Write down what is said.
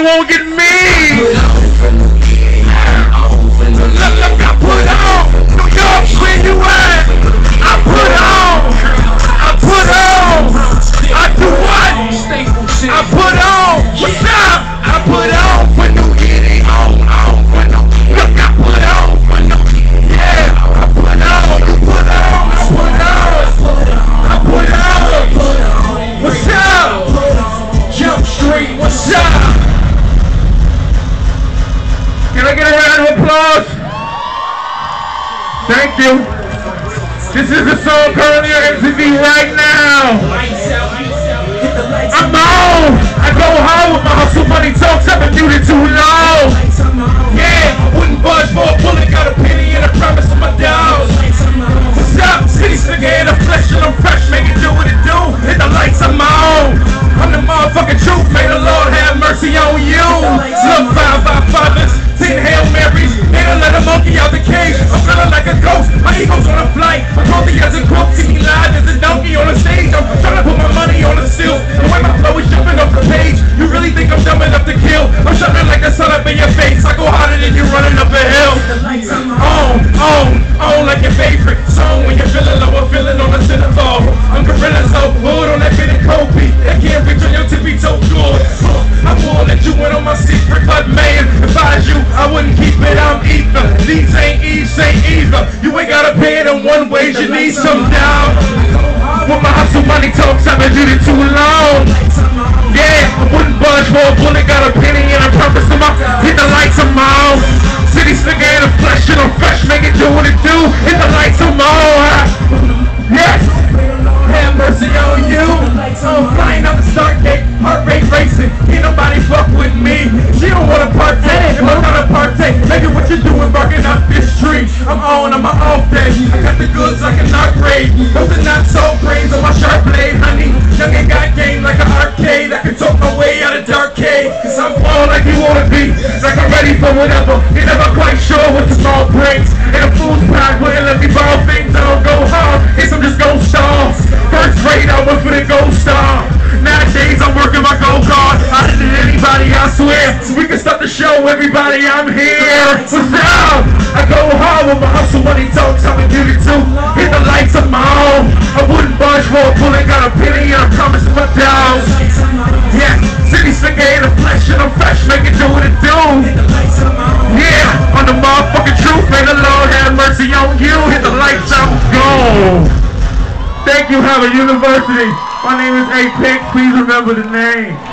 you won't get me. Can I get a round of applause? Thank you. This is the song currently on MTV right now. I'm out. I go home with my a monkey out the cage. I'm feeling like a ghost, my ego's on a flight. I'm healthy as a crook, see me live as a donkey on a stage. I'm doing it too long. Yeah, I wouldn't budge for a bullet, got a penny and a purpose in my hit the lights, I'm. City slicker in the flesh, and I'm fresh, make it do what it do. Hit the lights, I'm on. Yes! Have mercy on you. I'm flying out the start gate, heart rate racing. Ain't nobody fuck with me. She don't wanna partake, if I'm gonna partake. Maybe what you doing barking up this tree. I'm on, I'm off day. I got the goods like an upgrade. Those are not so brains on my sharp blade, honey. Youngin' got game like an arcade. I can talk my way out of dark cave. Cause I'm born like you wanna be. Like I'm ready for whatever. You're never quite sure what small brings. And a fool's pride wouldn't let me borrow things that don't go hard. Guess I'm just ghost stars. First rate, I went for the gold star. Nowadays, I'm working my gold card. Harder than anybody, I swear. So we can start the show, everybody. I'm here. What's up? I go hard with my hustle money talks. I'm gonna give it to. Hit the lights, of my own. I wouldn't budge for a bullet. Got a penny and I my dogs. Yeah, city slicker in the flesh and I'm fresh. Make it do what it do. Yeah, on the motherfucking truth. May the Lord have mercy on you. Hit the lights, I'm gone. Thank you, Howard University. My name is A. Pinks. Please remember the name.